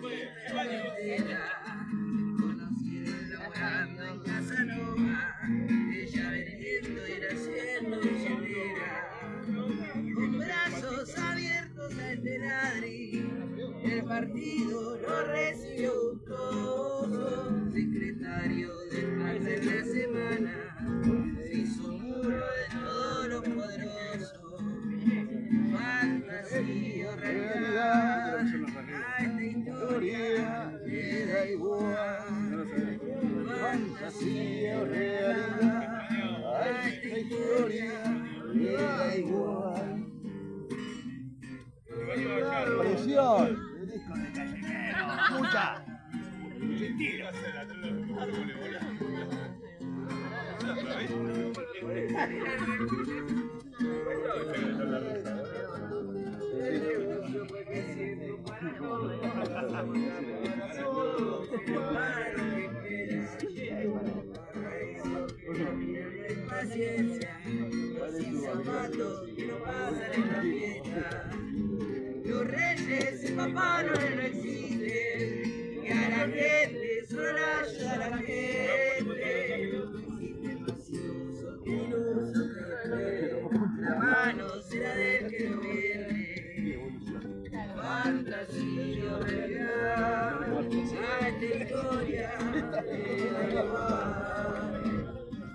La el conocieron labrando en Casanova, ella vergiendo y era haciendo cholera. Con brazos abiertos a este ladrín, el partido lo recibió. Presión. Mucha. Paciencia, sin zapatos que no pasan en la fiesta. Los reyes y papá no no existen, que a la gente solo la ayuda a la gente. Existen viciosos que que después la mano será del que gobierne. Fantasía o realidad, a esta historia da igual.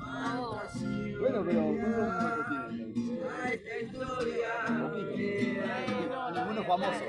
Fantasía Bueno, pero famoso.